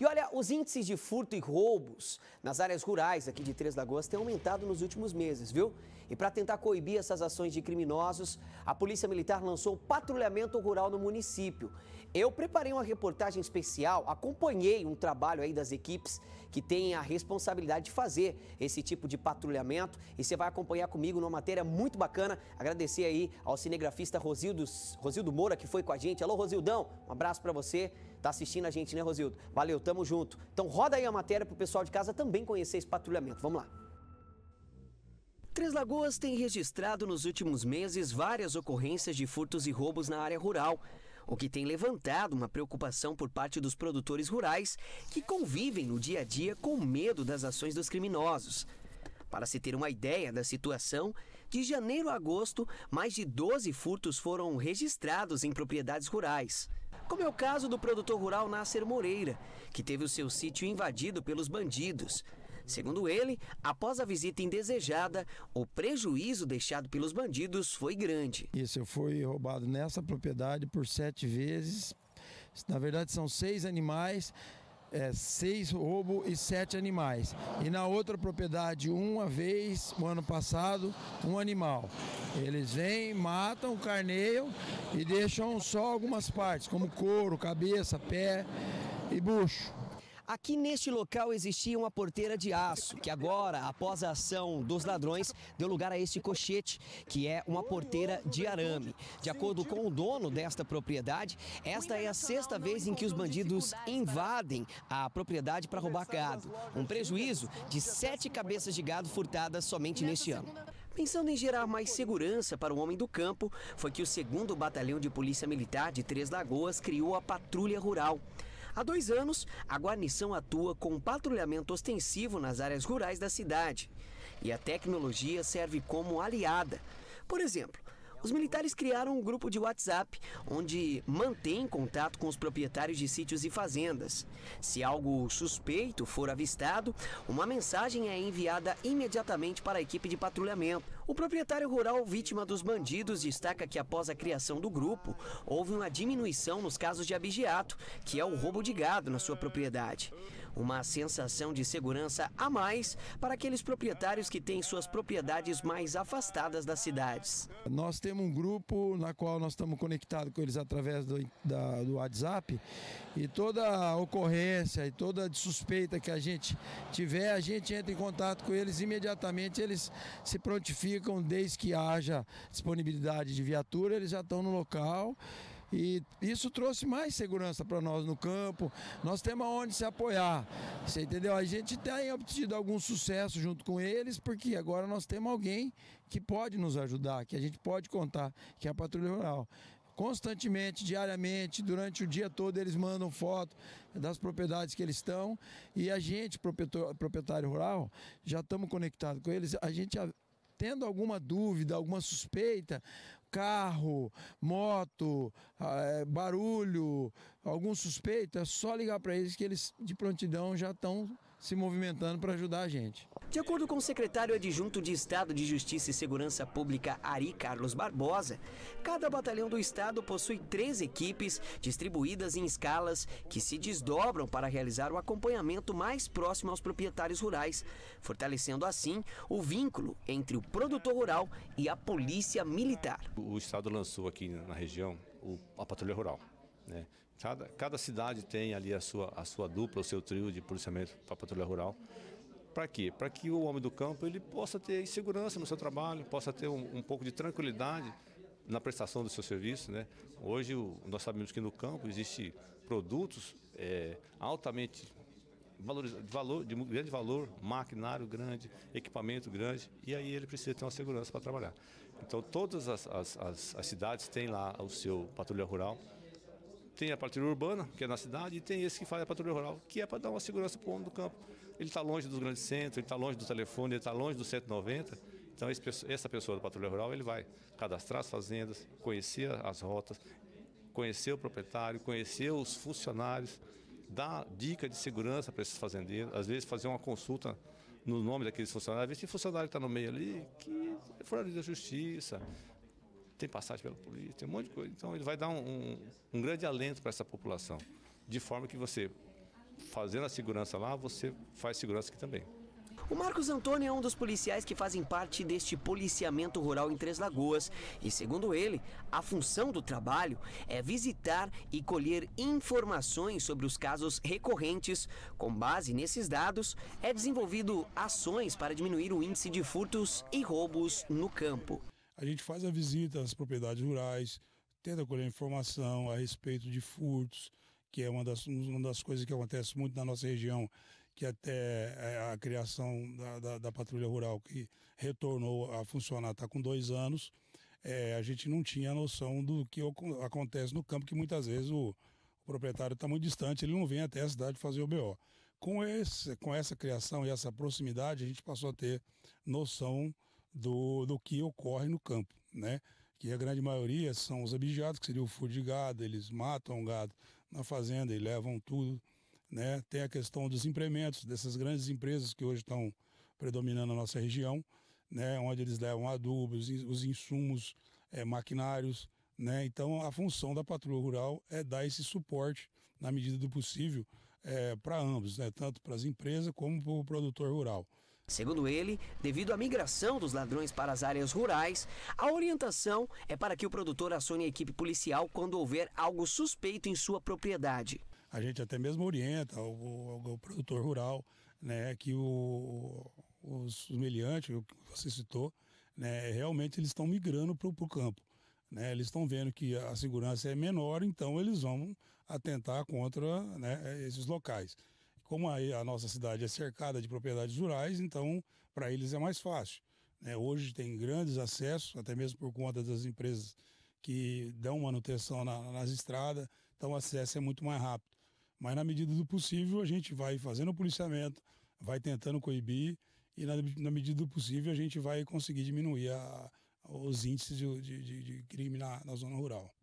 E olha, os índices de furto e roubos nas áreas rurais aqui de Três Lagoas têm aumentado nos últimos meses, viu? E para tentar coibir essas ações de criminosos, a Polícia Militar lançou patrulhamento rural no município. Eu preparei uma reportagem especial, acompanhei um trabalho aí das equipes que têm a responsabilidade de fazer esse tipo de patrulhamento e você vai acompanhar comigo numa matéria muito bacana. Agradecer aí ao cinegrafista Rosildo, Rosildo Moura que foi com a gente. Alô, Rosildão, um abraço para você. Tá assistindo a gente, né, Rosildo? Valeu, tamo junto. Então roda aí a matéria pro pessoal de casa também conhecer esse patrulhamento. Vamos lá. Três Lagoas tem registrado nos últimos meses várias ocorrências de furtos e roubos na área rural, o que tem levantado uma preocupação por parte dos produtores rurais que convivem no dia a dia com medo das ações dos criminosos. Para se ter uma ideia da situação, de janeiro a agosto, mais de 12 furtos foram registrados em propriedades rurais. Como é o caso do produtor rural Nasser Moreira, que teve o seu sítio invadido pelos bandidos. Segundo ele, após a visita indesejada, o prejuízo deixado pelos bandidos foi grande. Isso, eu fui roubado nessa propriedade por sete vezes. Na verdade, são seis animais é, seis roubos e sete animais. E na outra propriedade, uma vez, no ano passado, um animal. Eles vêm, matam, carneiam e deixam só algumas partes, como couro, cabeça, pé e bucho. Aqui neste local existia uma porteira de aço, que agora, após a ação dos ladrões, deu lugar a este cochete, que é uma porteira de arame. De acordo com o dono desta propriedade, esta é a sexta vez em que os bandidos invadem a propriedade para roubar gado. Um prejuízo de sete cabeças de gado furtadas somente neste ano. Pensando em gerar mais segurança para o homem do campo, foi que o segundo Batalhão de Polícia Militar de Três Lagoas criou a Patrulha Rural. Há dois anos, a guarnição atua com um patrulhamento ostensivo nas áreas rurais da cidade. E a tecnologia serve como aliada. Por exemplo, os militares criaram um grupo de WhatsApp onde mantém contato com os proprietários de sítios e fazendas. Se algo suspeito for avistado, uma mensagem é enviada imediatamente para a equipe de patrulhamento. O proprietário rural vítima dos bandidos destaca que após a criação do grupo, houve uma diminuição nos casos de abigeato, que é o roubo de gado na sua propriedade. Uma sensação de segurança a mais para aqueles proprietários que têm suas propriedades mais afastadas das cidades. Nós temos um grupo na qual nós estamos conectados com eles através do, da, do WhatsApp e toda ocorrência e toda suspeita que a gente tiver, a gente entra em contato com eles imediatamente, eles se prontificam desde que haja disponibilidade de viatura, eles já estão no local. E isso trouxe mais segurança para nós no campo. Nós temos onde se apoiar. Você entendeu? A gente tem obtido algum sucesso junto com eles, porque agora nós temos alguém que pode nos ajudar, que a gente pode contar, que é a Patrulha Rural constantemente, diariamente, durante o dia todo eles mandam foto das propriedades que eles estão e a gente, proprietário rural, já estamos conectados com eles, a gente tendo alguma dúvida, alguma suspeita, carro, moto, ah, é, barulho, algum suspeito, é só ligar para eles que eles de prontidão já estão se movimentando para ajudar a gente. De acordo com o secretário adjunto de Estado de Justiça e Segurança Pública, Ari Carlos Barbosa, cada batalhão do Estado possui três equipes distribuídas em escalas que se desdobram para realizar o acompanhamento mais próximo aos proprietários rurais, fortalecendo assim o vínculo entre o produtor rural e a polícia militar. O Estado lançou aqui na região a Patrulha Rural. Né? Cada, cada cidade tem ali a sua, a sua dupla, o seu trio de policiamento para a patrulha rural. Para quê? Para que o homem do campo ele possa ter segurança no seu trabalho, possa ter um, um pouco de tranquilidade na prestação do seu serviço. Né? Hoje o, nós sabemos que no campo existem produtos é, altamente de, valor, de grande valor, maquinário grande, equipamento grande, e aí ele precisa ter uma segurança para trabalhar. Então todas as, as, as, as cidades têm lá o seu patrulha rural, tem a patrulha urbana, que é na cidade, e tem esse que faz a patrulha rural, que é para dar uma segurança para o homem do campo. Ele está longe dos grandes centros, ele está longe do telefone, ele está longe do 190. Então essa pessoa da patrulha rural ele vai cadastrar as fazendas, conhecer as rotas, conhecer o proprietário, conhecer os funcionários, dar dica de segurança para esses fazendeiros, às vezes fazer uma consulta no nome daqueles funcionários, às vezes tem funcionário está no meio ali, que é fora da justiça, tem passagem pela polícia, tem um monte de coisa. Então ele vai dar um, um, um grande alento para essa população, de forma que você fazendo a segurança lá, você faz segurança aqui também. O Marcos Antônio é um dos policiais que fazem parte deste policiamento rural em Três Lagoas. E segundo ele, a função do trabalho é visitar e colher informações sobre os casos recorrentes. Com base nesses dados, é desenvolvido ações para diminuir o índice de furtos e roubos no campo. A gente faz a visita às propriedades rurais, tenta colher informação a respeito de furtos, que é uma das, uma das coisas que acontece muito na nossa região, que até é, a criação da, da, da patrulha rural que retornou a funcionar está com dois anos, é, a gente não tinha noção do que acontece no campo, que muitas vezes o, o proprietário está muito distante, ele não vem até a cidade fazer o BO. Com, esse, com essa criação e essa proximidade, a gente passou a ter noção do, do que ocorre no campo, né? Que a grande maioria são os abijados, que seria o furo de gado, eles matam o gado na fazenda e levam tudo né? Tem a questão dos implementos dessas grandes empresas que hoje estão predominando na nossa região, né? onde eles levam adubos, os insumos, é, maquinários. Né? Então, a função da patrulha rural é dar esse suporte, na medida do possível, é, para ambos, né? tanto para as empresas como para o produtor rural. Segundo ele, devido à migração dos ladrões para as áreas rurais, a orientação é para que o produtor acione a equipe policial quando houver algo suspeito em sua propriedade a gente até mesmo orienta o, o, o produtor rural, né, que o, os, meliantes, o que você citou, né, realmente eles estão migrando para o campo. Né, eles estão vendo que a segurança é menor, então eles vão atentar contra né, esses locais. Como a, a nossa cidade é cercada de propriedades rurais, então para eles é mais fácil. Né? Hoje tem grandes acessos, até mesmo por conta das empresas que dão manutenção na, nas estradas, então o acesso é muito mais rápido. Mas na medida do possível a gente vai fazendo o policiamento, vai tentando coibir e na, na medida do possível a gente vai conseguir diminuir a, os índices de, de, de crime na, na zona rural.